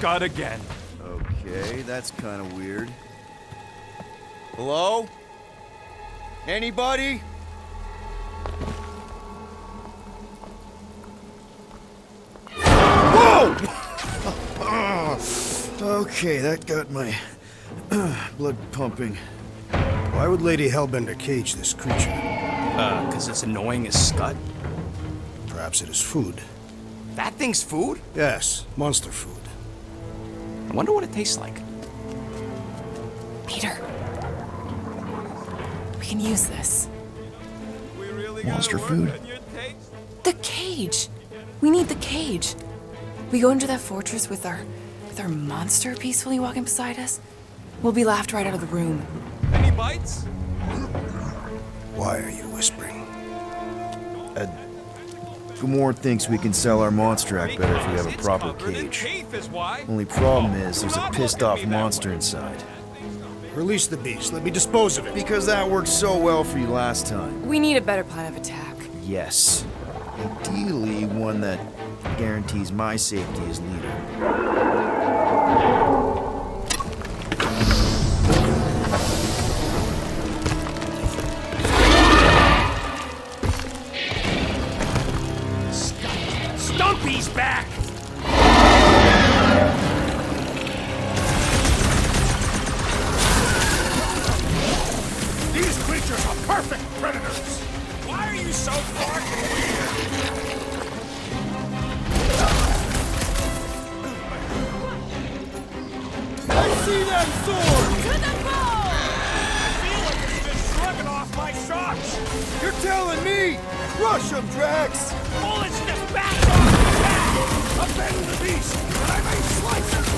God again. Okay, that's kind of weird. Hello? Anybody? Whoa! okay, that got my blood pumping. Why would Lady Hellbender cage this creature? Uh, cause it's annoying as scud. Perhaps it is food. That thing's food? Yes, monster food. I wonder what it tastes like. Peter. We can use this. Monster food? The cage! We need the cage. We go into that fortress with our with our monster peacefully walking beside us. We'll be laughed right out of the room. Any bites? Why are you whispering? Gamora thinks we can sell our monster act better if we have a proper cage. Only problem is, there's a pissed off monster inside. Release the beast. Let me dispose of it. Because that worked so well for you last time. We need a better plan of attack. Yes. Ideally, one that guarantees my safety as leader. Swords! To the ball! I feel like it's just shrugging off my socks! You're telling me! Rush them, Drax! Bullets just back off the back! Abandon the beast, and I may slice it!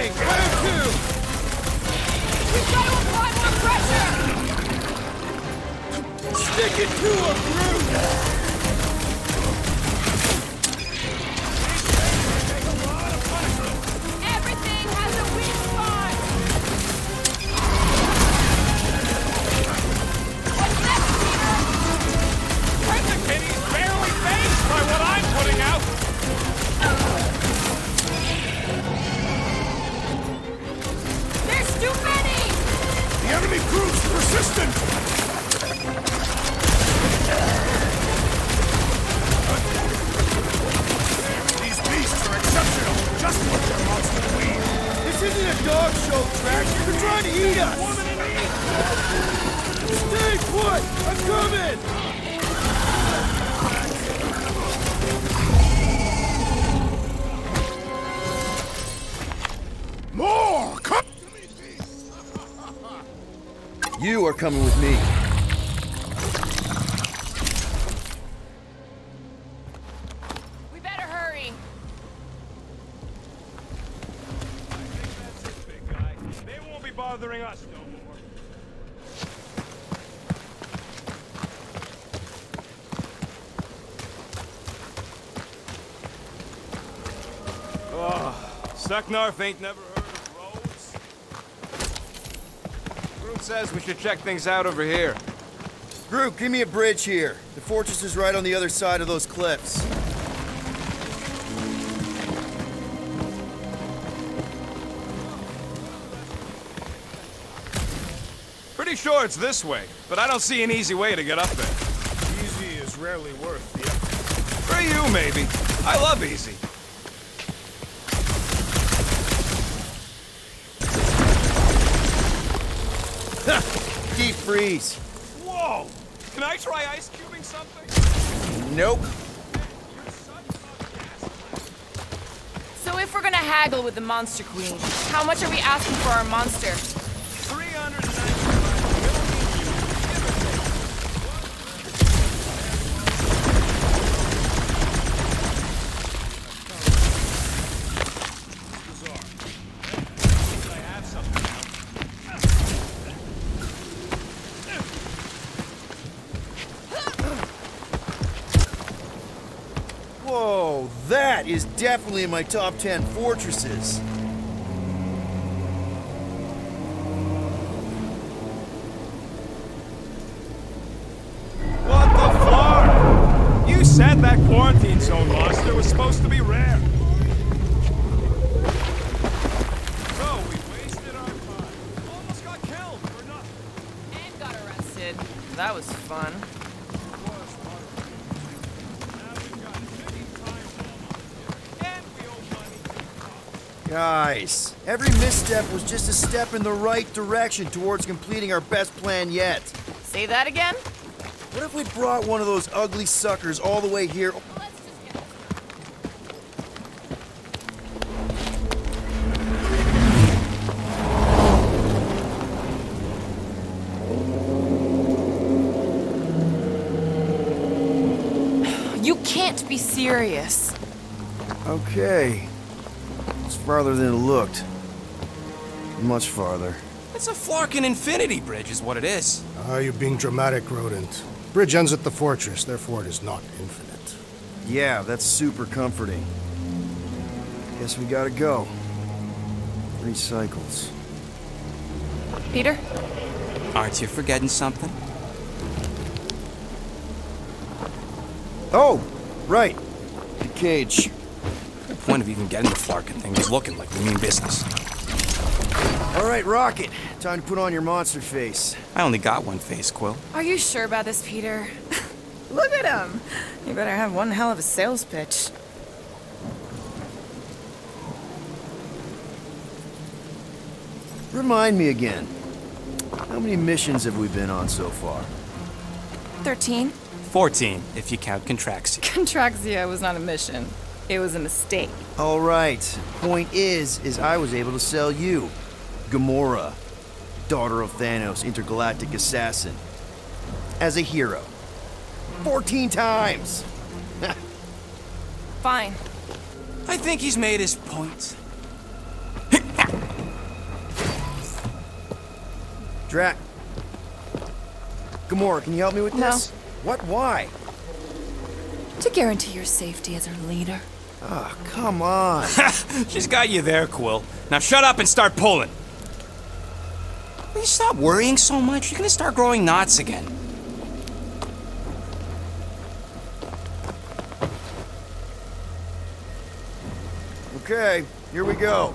Ding! Where to? We've got to apply more pressure! Stick it to a brute! Coming with me. We better hurry. Big. They won't be bothering us no more. Oh, Seknarf ain't never heard of roads. Groot says we should check things out over here. Groot, give me a bridge here. The fortress is right on the other side of those cliffs. Pretty sure it's this way, but I don't see an easy way to get up there. Easy is rarely worth the effort. For you, maybe. I love easy. Deep freeze. Whoa! Can I try ice cubing something? Nope. So if we're gonna haggle with the Monster Queen, how much are we asking for our monster? That is definitely in my top 10 fortresses. Misstep was just a step in the right direction towards completing our best plan yet. Say that again? What if we brought one of those ugly suckers all the way here? You can't be serious. Okay. It's farther than it looked. Much farther. It's a Flarkin Infinity Bridge, is what it is. Ah, you're being dramatic, Rodent. Bridge ends at the fortress, therefore it is not infinite. Yeah, that's super comforting. Guess we gotta go. Three cycles. Peter? Aren't you forgetting something? Oh, right. The cage. The point of even getting the Flarkin thing is looking like we mean business. All right, Rocket. Time to put on your monster face. I only got one face, Quill. Are you sure about this, Peter? Look at him. You better have one hell of a sales pitch. Remind me again. How many missions have we been on so far? 13? 14, if you count Contraxia. Contraxia was not a mission. It was a mistake. All right. Point is, is I was able to sell you, Gamora, daughter of Thanos, intergalactic assassin, as a hero. 14 times. Fine. I think he's made his point. Drax. Gamora, can you help me with No. this? What? Why? To guarantee your safety as our leader. Ah, come on. She's got you there, Quill. Now shut up and start pulling. Will you stop worrying so much? You're gonna start growing knots again. Okay, here we go.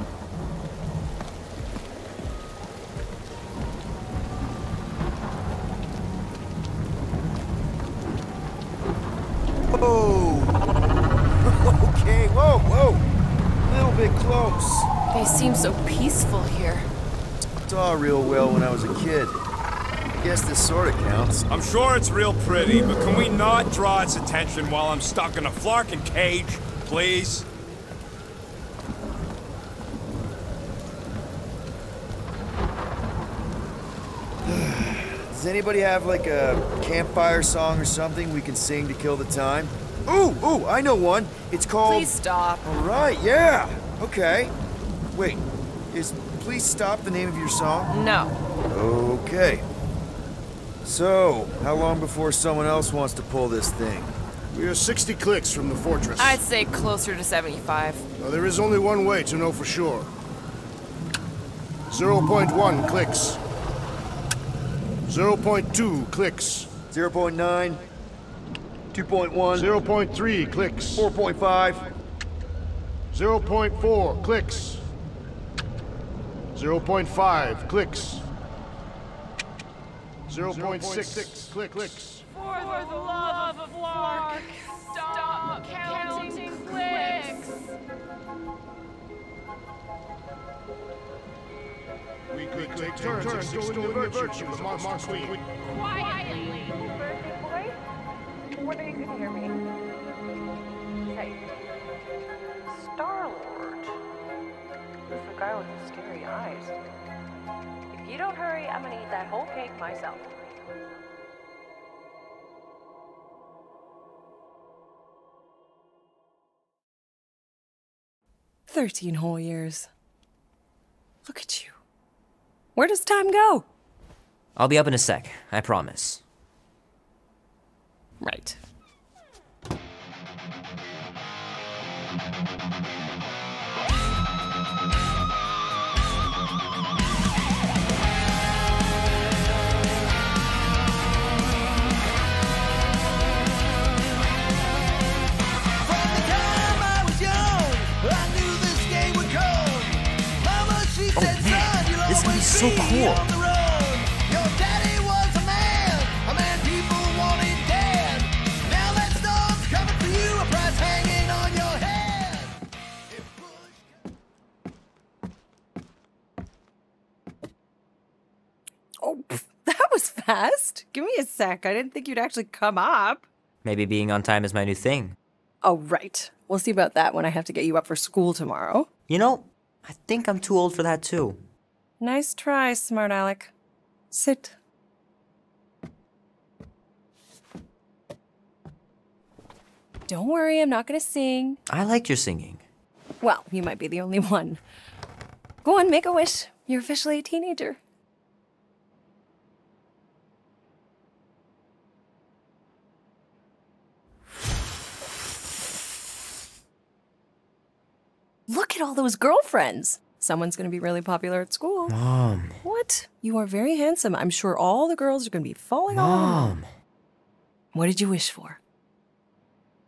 Saw real well when I was a kid. I guess this sort of counts. I'm sure it's real pretty, but can we not draw its attention while I'm stuck in a Flarkin cage, please? Does anybody have like a campfire song or something we can sing to kill the time? Ooh, ooh, I know one. It's called. Please stop. All right, yeah. Okay. Wait, is Please Stop the name of your song? No. Okay. So, how long before someone else wants to pull this thing? We are 60 clicks from the fortress. I'd say closer to 75. Now, there is only one way to know for sure. 0.1 clicks. 0.2 clicks. 0.9, 2.1, 0.3 clicks. 4.5, 0.4 clicks. 0.5 clicks. 0.6 click clicks. For the love of Lark, stop counting clicks. We could take turns extolling the virtue of the monster queen. Quietly. Birthday boy? When are you gonna hear me? Who's guy with the scary eyes? If you don't hurry, I'm gonna eat that whole cake myself. Thirteen whole years. Look at you. Where does time go? I'll be up in a sec, I promise. Right. If push Oh, that was fast. Give me a sec. I didn't think you'd actually come up. Maybe being on time is my new thing. Oh, right. We'll see about that when I have to get you up for school tomorrow. You know, I think I'm too old for that too. Nice try, smart Alec. Sit. Don't worry, I'm not gonna sing. I like your singing. Well, you might be the only one. Go on, make a wish. You're officially a teenager. Look at all those girlfriends. Someone's gonna be really popular at school. Mom. What? You are very handsome. I'm sure all the girls are gonna be falling all over. Mom. What did you wish for?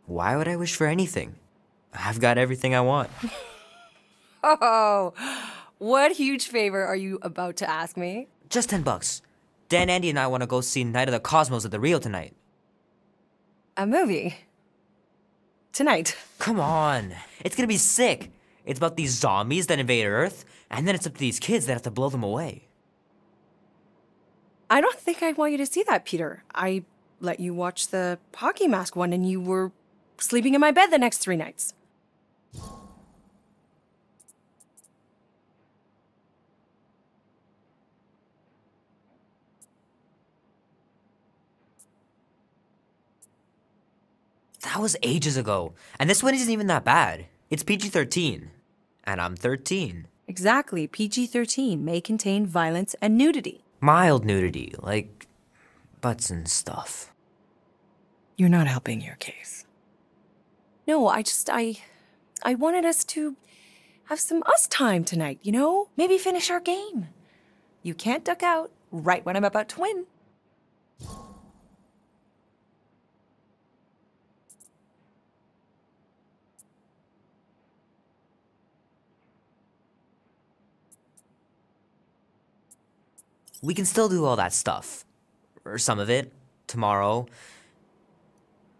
Why would I wish for anything? I've got everything I want. Oh, what huge favor are you about to ask me? Just 10 bucks. Dan, Andy, and I want to go see Night of the Cosmos at the Rio tonight. A movie. Tonight. Come on. It's gonna be sick. It's about these zombies that invade Earth, and then it's up to these kids that have to blow them away. I don't think I want you to see that, Peter. I let you watch the hockey mask one and you were sleeping in my bed the next three nights. That was ages ago. And this one isn't even that bad. It's PG 13. And I'm 13. Exactly. PG 13 may contain violence and nudity. Mild nudity, like butts and stuff. You're not helping your case. No, I just, I. I wanted us to have some us time tonight, you know? Maybe finish our game. You can't duck out right when I'm about to win. We can still do all that stuff. Or some of it. Tomorrow.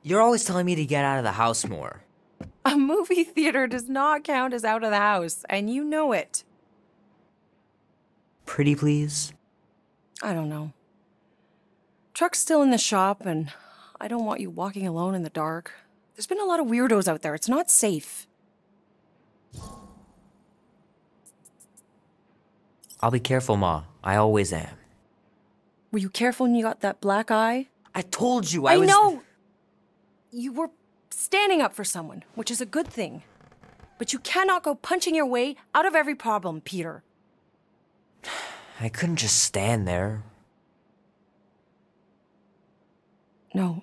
You're always telling me to get out of the house more. A movie theater does not count as out of the house, and you know it. Pretty please? I don't know. Truck's still in the shop, and I don't want you walking alone in the dark. There's been a lot of weirdos out there. It's not safe. I'll be careful, Ma. I always am. Were you careful when you got that black eye? I told you I, I was. know! You were standing up for someone, which is a good thing. But you cannot go punching your way out of every problem, Peter. I couldn't just stand there. No.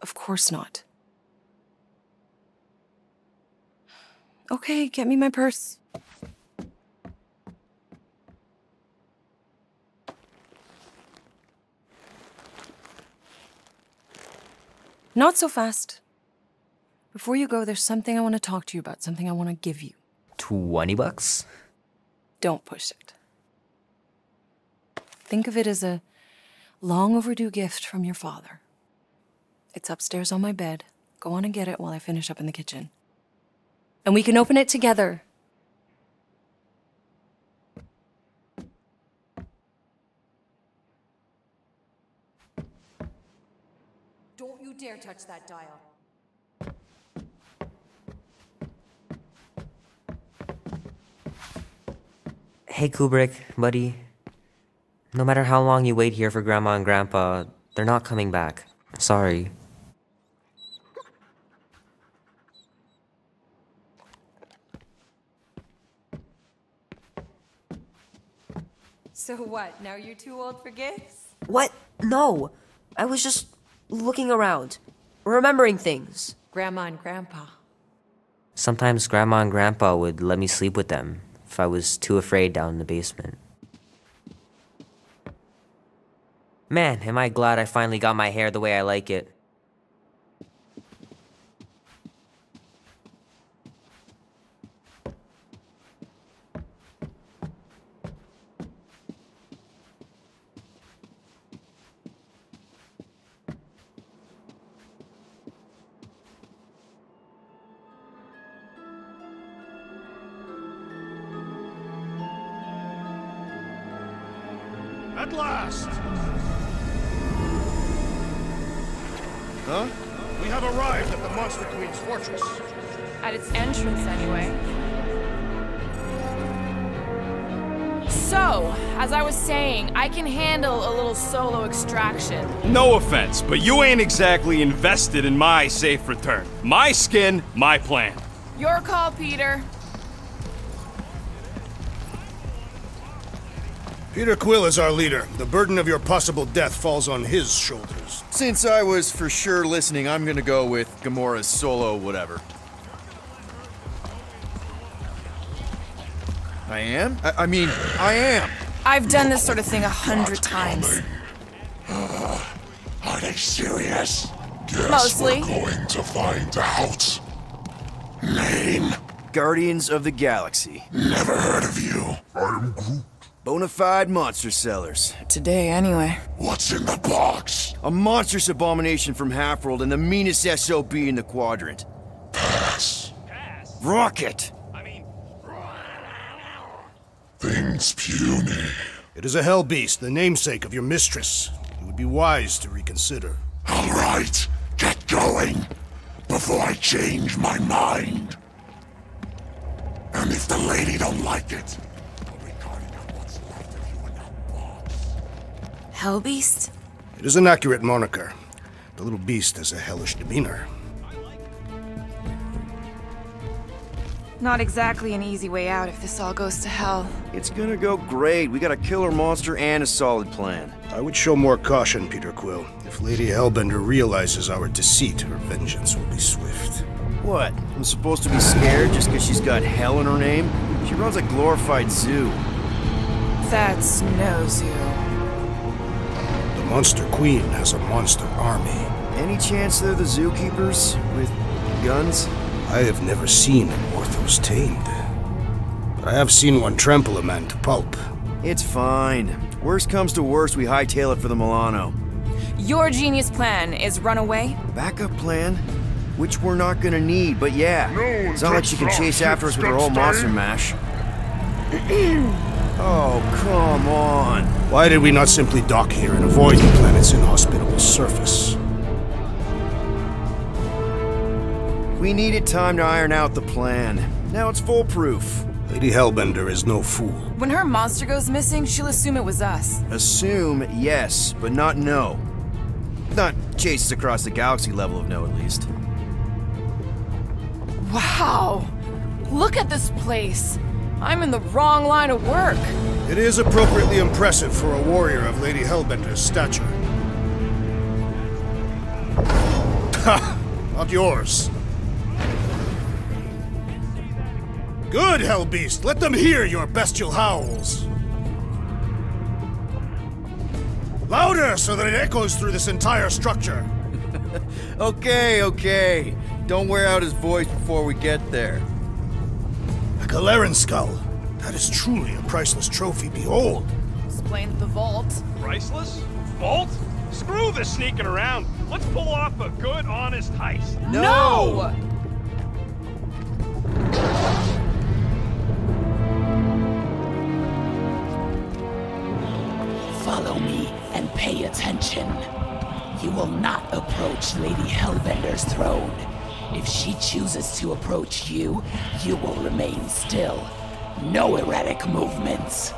Of course not. Okay, get me my purse. Not so fast. Before you go, there's something I want to talk to you about, something I want to give you. 20 bucks? Don't push it. Think of it as a long overdue gift from your father. It's upstairs on my bed. Go on and get it while I finish up in the kitchen. And we can open it together. Dare touch that dial. Hey, Kubrick, buddy. No matter how long you wait here for Grandma and Grandpa, they're not coming back. Sorry. So what? Now you're too old for gifts? What? No. I was just looking around, remembering things. Grandma and Grandpa. Sometimes Grandma and Grandpa would let me sleep with them if I was too afraid down in the basement. Man, am I glad I finally got my hair the way I like it. Arrived at the Queen's fortress. At its entrance, anyway. So, as I was saying, I can handle a little solo extraction. No offense, but you ain't exactly invested in my safe return. My skin, my plan. Your call, Peter. Peter Quill is our leader. The burden of your possible death falls on his shoulders. Since I was for sure listening, I'm gonna go with Gamora's solo whatever. I am? I, I mean, I am. I've done this sort of thing a hundred times. Are they serious? Guess Mostly. we're going to find out. Name? Guardians of the Galaxy. Never heard of you. I'm Groot. Bonafide monster sellers. Today, anyway. What's in the box? A monstrous abomination from Halfworld and the meanest SOB in the quadrant. Pass. Pass? Rocket! I mean... Things puny. It is a hell beast, the namesake of your mistress. It would be wise to reconsider. All right, get going before I change my mind. And if the lady don't like it, I'll be cutting out what's left of you in that box. Hellbeast? It is an accurate moniker. The little beast has a hellish demeanor. Not exactly an easy way out if this all goes to hell. It's gonna go great. We got a killer monster and a solid plan. I would show more caution, Peter Quill. If Lady Hellbender realizes our deceit, her vengeance will be swift. What? I'm supposed to be scared just because she's got hell in her name? She runs a glorified zoo. That's no zoo. The Monster Queen has a monster army. Any chance they're the zookeepers? With guns? I have never seen an Orthos tamed. But I have seen one trample a man to pulp. It's fine. Worst comes to worst, we hightail it for the Milano. Your genius plan is run away? Backup plan? Which we're not gonna need, but yeah. it's not like she can chase after us with her whole monster mash. oh, come on. Why did we not simply dock here and avoid the planet's inhospitable surface? We needed time to iron out the plan. Now it's foolproof. Lady Hellbender is no fool. When her monster goes missing, she'll assume it was us. Assume yes, but not no. Not chases across the galaxy level of no, at least. Wow! Look at this place! I'm in the wrong line of work. It is appropriately impressive for a warrior of Lady Hellbender's stature. Ha! Not yours. Good, Hellbeast! Let them hear your bestial howls! Louder, so that it echoes through this entire structure! okay, okay. Don't wear out his voice before we get there. A Galeran skull. That is truly a priceless trophy. Behold. Explain the vault. Priceless? Vault? Screw the sneaking around. Let's pull off a good, honest heist. No! Follow me and pay attention. You will not approach Lady Hellbender's throne. If she chooses to approach you, you will remain still. No erratic movements.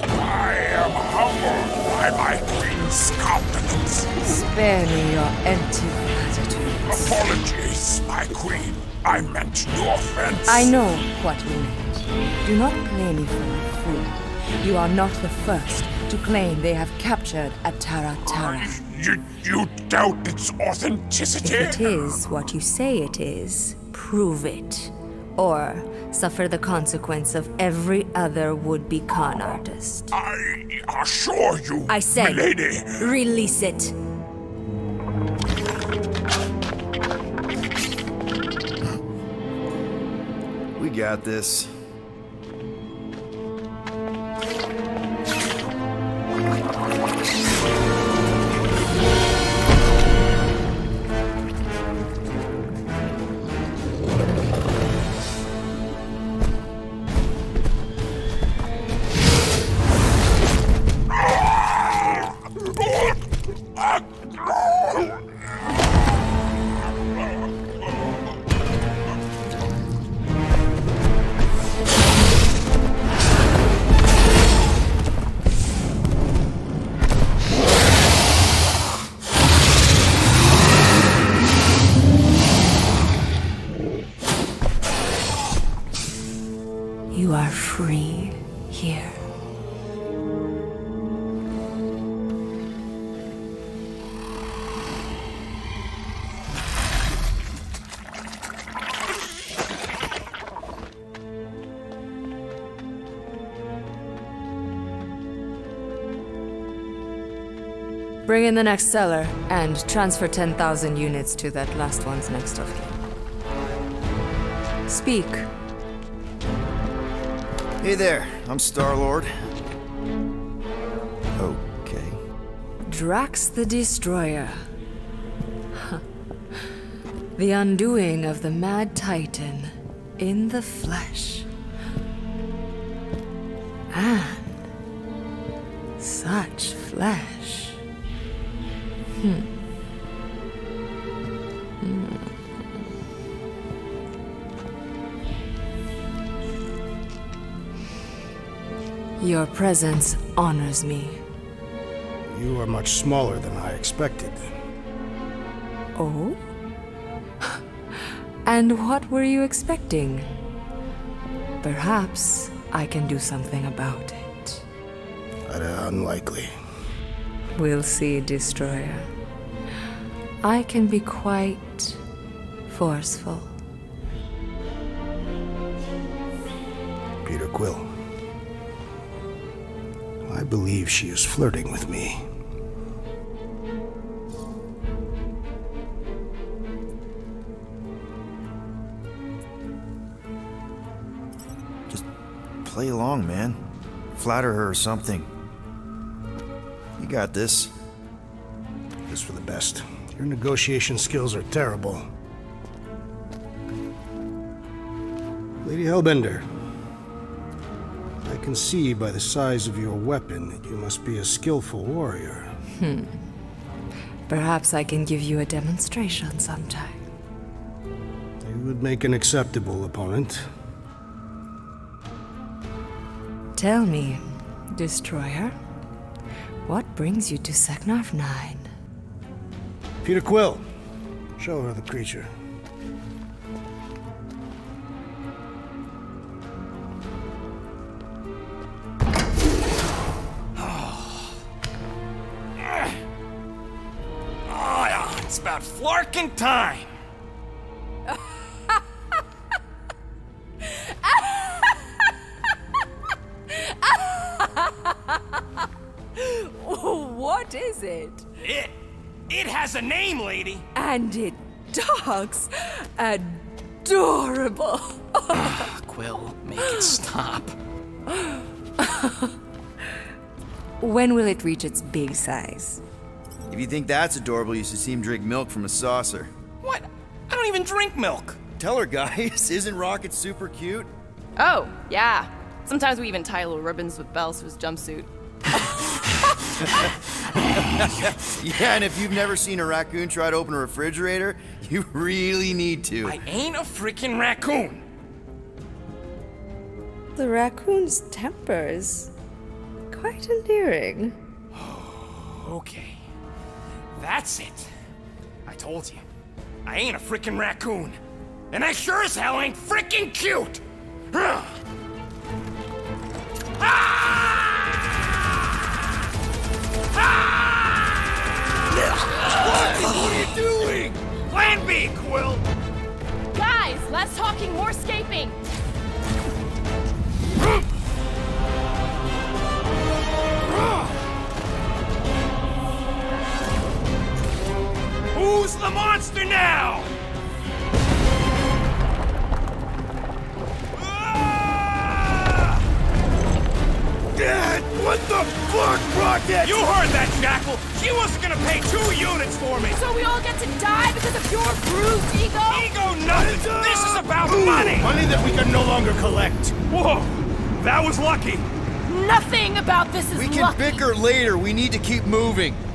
I am humbled by my queen's confidence. Spare me your empty platitudes. Apologies, my queen. I meant no offense. I know what you meant. Do not play me for a fool. You are not the first to claim they have captured Atara Tara. You, you doubt its authenticity? If it is what you say it is, prove it. Or suffer the consequence of every other would-be con artist. I assure you, I said, milady. release it. We got this. In the next cellar and transfer 10,000 units to that last one's next of kin. Speak. Hey there, I'm Star Lord. Okay. Drax the Destroyer. The undoing of the Mad Titan in the flesh. And such flesh. Hmm. Your presence honors me. You are much smaller than I expected. Oh? And what were you expecting? Perhaps I can do something about it. Uh, unlikely. We'll see, Destroyer. I can be quite forceful. Peter Quill. I believe she is flirting with me. Just play along, man. Flatter her or something. You got this. This for the best. Your negotiation skills are terrible. Lady Hellbender, I can see by the size of your weapon that you must be a skillful warrior. Hmm. Perhaps I can give you a demonstration sometime. You would make an acceptable opponent. Tell me, Destroyer, what brings you to Seknarf 9? Peter Quill, show her the creature. Oh, it's about flarking time. Lady. And it talks adorable. Ah, Quill, make it stop. when will it reach its big size? If you think that's adorable, you should see him drink milk from a saucer. What? I don't even drink milk. Tell her, guys, isn't Rocket super cute? Oh, yeah. Sometimes we even tie little ribbons with bells to his jumpsuit. yeah, and if you've never seen a raccoon try to open a refrigerator, you really need to. I ain't a freaking raccoon. The raccoon's temper is quite endearing. Okay. That's it. I told you. I ain't a freaking raccoon. And I sure as hell ain't freaking cute! Huh. Ah! What are you doing? Plan B, Quill! Guys, less talking, more escaping. Moving.